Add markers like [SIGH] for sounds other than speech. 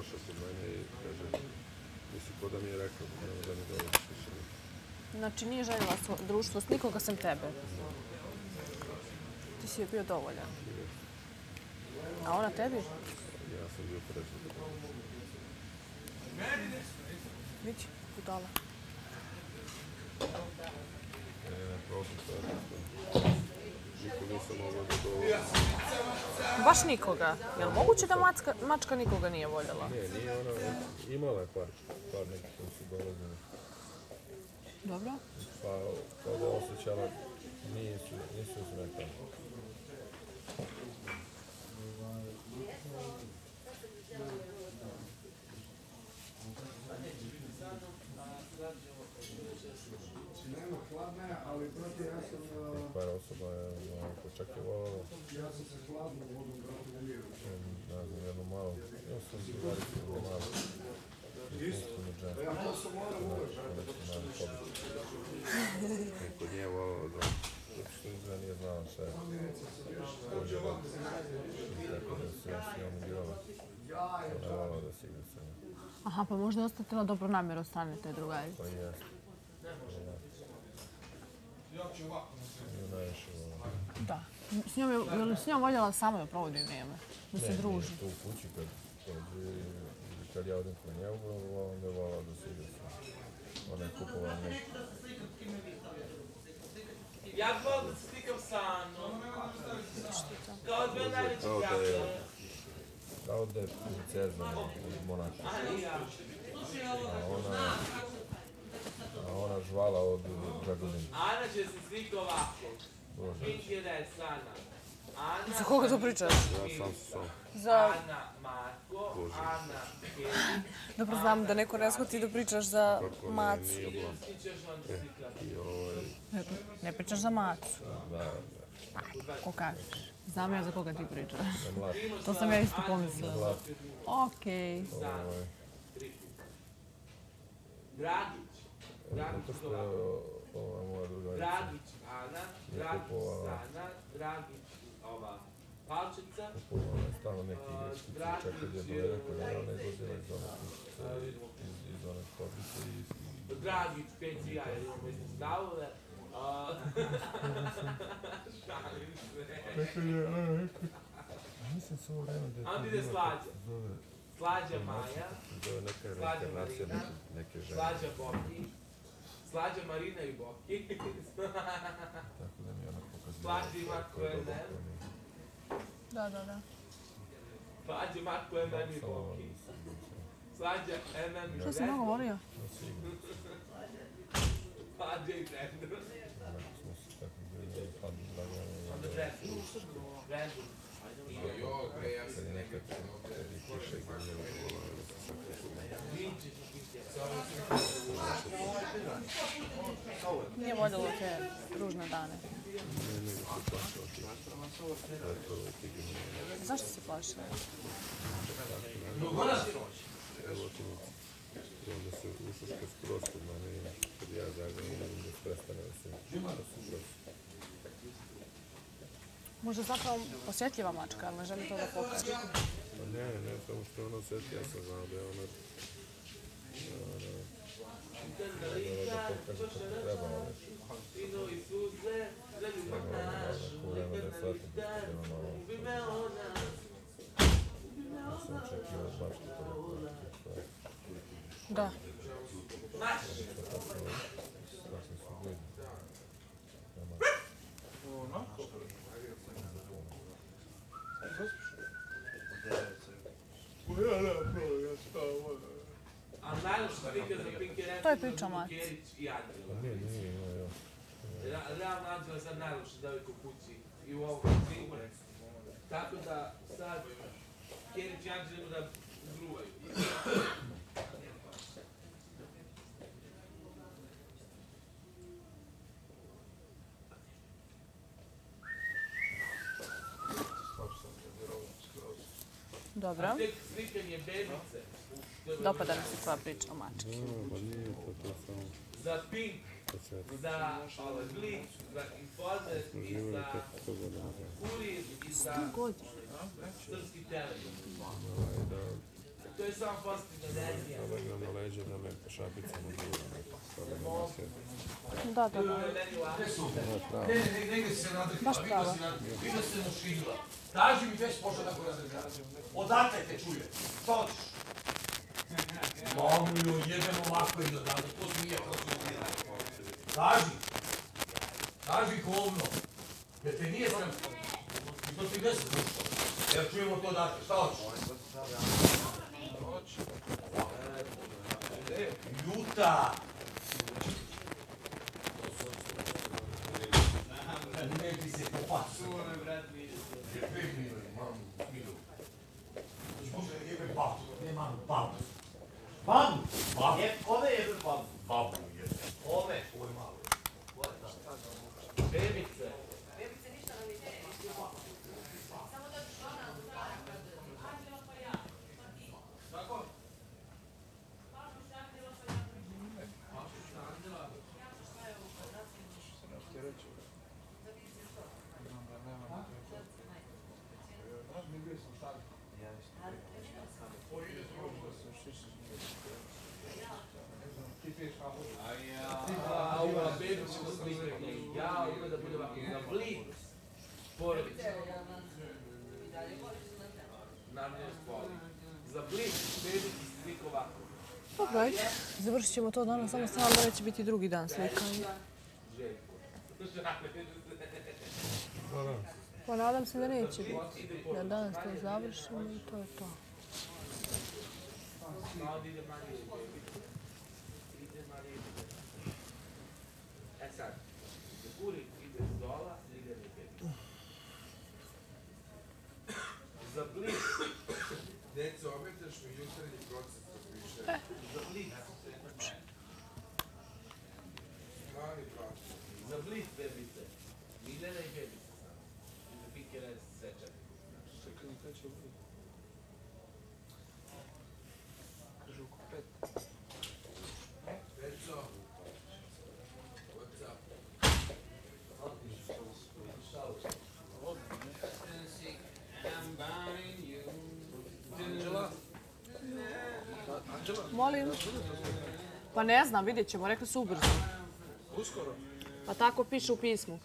došao kod mene i kaže, misli ko da mi je rekao, nema da mi dolaziš više. Znači nije željela društvo s nikoga sem tebe. Ti si joj bio dovoljan. A ona tebi? Ja sam bio presretan. Vići, budala. Ne, ne, problem to je tako. Baš nikoga. Je li moguće da macka, mačka nikoga nije voljela? Ne, nije ona, imala je par, par nekih koji su dolazili. Dobro. Pa, kao da je osjećala, nisu, nisu sretani. Nema hladne, ali proti ja sam, uh, Par osoba je čak je ja sam se hladnom vodom brati na miru. ne znam, jednu malu, ja sam zvali se vrlo malo. Isto? Pa ja to sam Kod nje je volala da, zato što izgleda nije znala sve. Dođe da, tako da se još i ono birala. Ona je volala da se igra sa njom. Aha, pa možda je ostatila dobro namjer od strane te drugarice. Pa i jeste. Nju najviše volala. Da. S njom je, je li s njom voljela samo da provodi vrijeme? Da se Ne, druži? nije, to u kući kad, kad, je- kad ja odem kod njegu, onda je volala da se igra sa njom. Ona je kupovala neki Ja bih volio da se slikam sa Anom. Kao dve najveće Kao da je- prijatelje. kao da je princeza iz Monaka. A ona, a ona žvala od Žagodina. Ana će se slika ovako. Ana... Za koga to pričaš? ja sam sa sobom. Za... Ana Marko, Ana Kedi. Dobro znam da neko ne shvati da pričaš za Kako ne, macu. nije on slikati. I ovaj, Ne, ne pričaš za macu. da, da, Ko kažeš? Znam ja za koga ti pričaš. To sam ja isto pomislila. Okej. Ovaj, Dragić. Dragić je ova moja drugarica. Dragić Ana, Dragić. Sana, Dragić ova palčica. Kupovala je stalno neki igrački čak kad je dovede kod nje, ona izlazila iz one kućice, iz, iz one kobice i iz... Dragić, pet i ja, jer imamo isto stavove. A, [LAUGHS] Šalim se. Mislim se ovo vreme da je A to ide bilo slađa. Slađa Maja, Slađa neke, neke žene. Slađa Boki, Slađa Marina i Boki, Tako da mi je ona pokazala. Slađa i Marko je Ender, Da, da, da. Slađa Marko Emen i Boki, Slađa Emen i Što si mnogo volio? Slađa i Brendan. Smo se tako bili padli lagano. Onda Brendan. Brendan. Kad je nekad kad je kiša i gledala, volala da se sakrije. Vinčić i Kitija. Nije voljelo te ružne dane. Ne, nego se plašao ti. Da je to tigri Zašto si plašila? onda se ušaš kroz prostor, ma ne, kad ja zagledam, onda prestane da se da. Možda zapravo osjetljiva mačka, ali ne želi to da pokaže. Pa ne, ne, samo što je ona osjetljiva, ja sam znao da je ona ona pokaže kako treba, ali Sino i suze, želimo našu neko vreme to da je Da. priča maci. Ra- Realno Anđelo je sad najljepša devojka u kući i u ovom filmu. Tako da sad Kerić i Anđelo da gruvaju. [CLEARS THROAT] Dobro. Tek slikanje bebice. Dopada mi se tvoja priča o mački. No, pa nije to, to samo Za Pink, za ovaj, Blic, za Informer i za. Kurir i za God. Srpski televizor. Da, To je samo pozitivna energija. Da na leđe da me šapica ne. Pa da. Da, da, da. Negdje se nadrkala, Baš se muškinila. Kaži mi već pošla tako razređava. Odakle te čuje? Šta hoćeš? Mogu joj jebem ovako i odavde, to smije prosudirati. Kaži. Kaži hovno. Jer te nije sram. I to ti ne se slušao. Jer čujemo to odakle, šta hoćeš? Ljuta. Ne ti se popacu. Jebe mi, mamu, milu. Može jebe babu, ne mamu, babu. Babu? Babu. Je, kome je babu? Babu jebe. Ove. Ovo je malo. Bebice. A ova bebice su slike. Ja ima da bude ovako. Za blic. Porodice. Nam ne spoli. Za blic. Bebice slike ovako. Dobro, ajde. Završit ćemo to danas, samo sam da neće biti drugi dan slikanja. Da, da. Pa nadam se da neće biti. Da danas to završimo i to je to. E sad. Kurik ide s dola, ide. Za blic. Deco, ometaš mi jutarnji proces dok više. Za blic. Mali proces. Za blic bebice. Miljana i bebice samo. I za pikere sečani. Deco, what's up? Molim? Pa ne znam, vidjet ćemo, rekli su ubrzo. Uskoro. Pa tako piše u pismu.